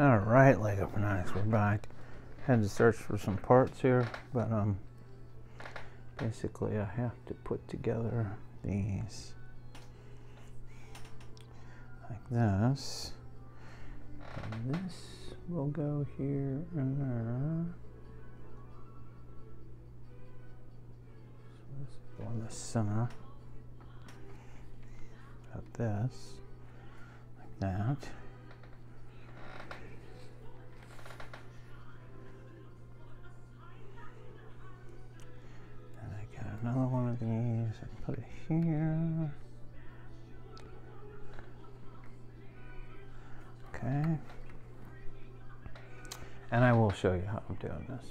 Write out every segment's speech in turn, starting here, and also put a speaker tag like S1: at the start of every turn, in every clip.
S1: All right, Lego Fanatics, we're back. Had to search for some parts here, but um, basically I have to put together these like this. And this will go here and there. So this go in the center. Got this, like that. Put it here. Okay. And I will show you how I'm doing this.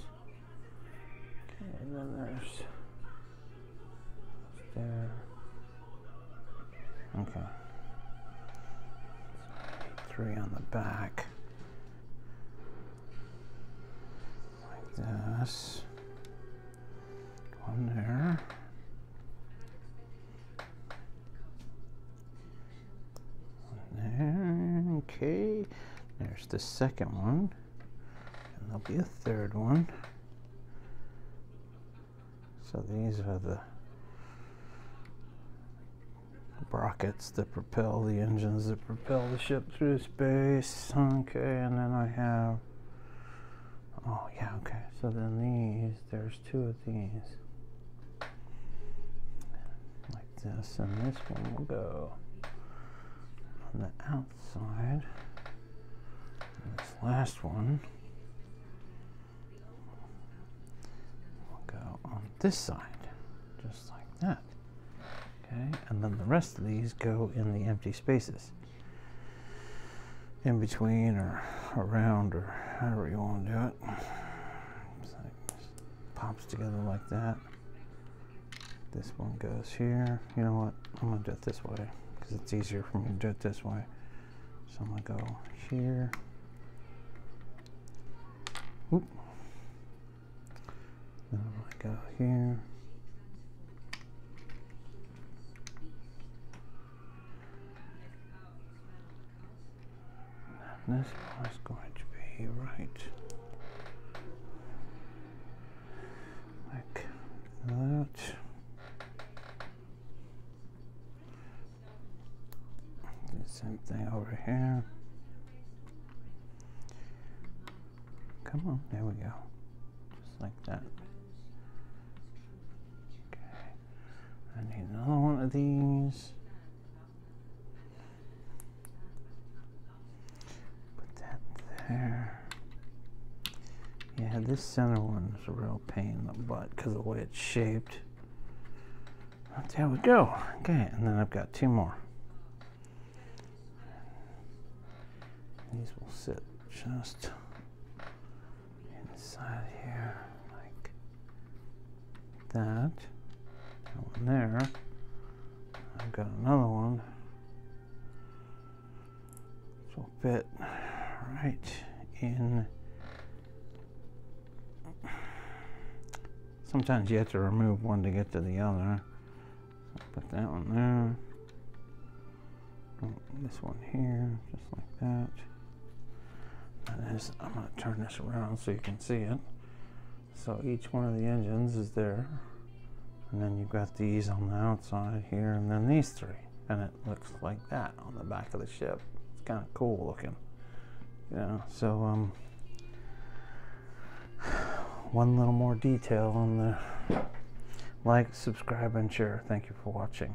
S1: Okay, and then there's there. Okay. three on the back. Like this Okay. There's the second one. And there'll be a third one. So these are the rockets that propel the engines that propel the ship through space. Okay, and then I have Oh, yeah, okay. So then these, there's two of these Like this, and this one will go on the outside. And this last one will go on this side, just like that. Okay, and then the rest of these go in the empty spaces. In between or around or however you want to do it. Like, pops together like that. This one goes here. You know what? I'm to do it this way because it's easier for me to do it this way. So I'm to go here. Oop. Then I'm to go here. And this is going to be right like that. Same thing over here. Come on, there we go. Just like that. Okay. I need another one of these. Put that there. Yeah, this center one is a real pain in the butt because of the way it's shaped. There we go. Okay, and then I've got two more. These will sit just inside here like that. That one there. I've got another one. This will fit right in. Sometimes you have to remove one to get to the other. Put that one there. This one here, just like that. I'm going to turn this around so you can see it. So each one of the engines is there. And then you've got these on the outside here, and then these three. And it looks like that on the back of the ship. It's kind of cool looking. Yeah, so um, one little more detail on the like, subscribe, and share. Thank you for watching.